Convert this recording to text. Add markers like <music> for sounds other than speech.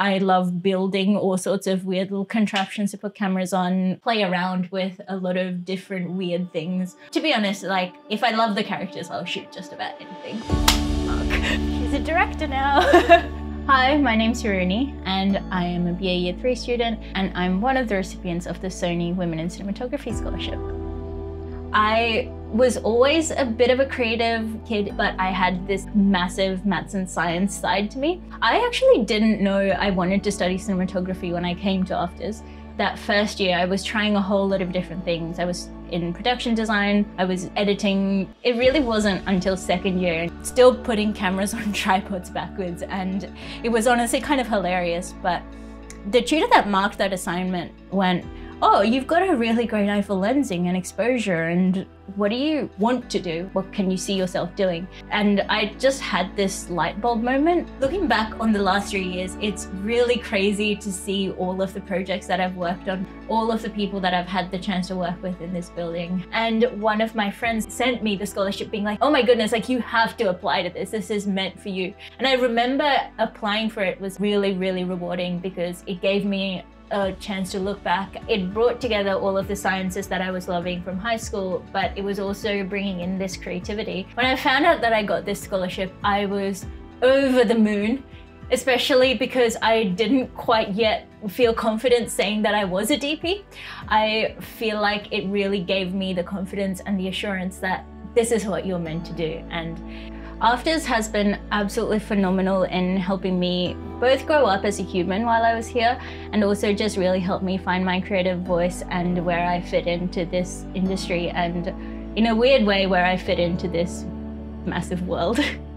I love building all sorts of weird little contraptions to put cameras on, play around with a lot of different weird things. To be honest, like if I love the characters, I'll shoot just about anything. Fuck. <laughs> She's a director now. <laughs> Hi, my name's Hiruni and I am a BA Year 3 student and I'm one of the recipients of the Sony Women in Cinematography Scholarship. I was always a bit of a creative kid, but I had this massive maths and science side to me. I actually didn't know I wanted to study cinematography when I came to AFTRS. That first year, I was trying a whole lot of different things. I was in production design, I was editing. It really wasn't until second year, and still putting cameras <laughs> on tripods backwards, and it was honestly kind of hilarious. But the tutor that marked that assignment went, oh, you've got a really great eye for lensing and exposure and what do you want to do? What can you see yourself doing? And I just had this light bulb moment. Looking back on the last three years, it's really crazy to see all of the projects that I've worked on, all of the people that I've had the chance to work with in this building. And one of my friends sent me the scholarship being like, oh my goodness, like you have to apply to this. This is meant for you. And I remember applying for it was really, really rewarding because it gave me a chance to look back. It brought together all of the sciences that I was loving from high school, but it was also bringing in this creativity. When I found out that I got this scholarship, I was over the moon, especially because I didn't quite yet feel confident saying that I was a DP. I feel like it really gave me the confidence and the assurance that this is what you're meant to do. And AFTRS has been absolutely phenomenal in helping me both grow up as a human while I was here and also just really help me find my creative voice and where I fit into this industry and in a weird way where I fit into this massive world. <laughs>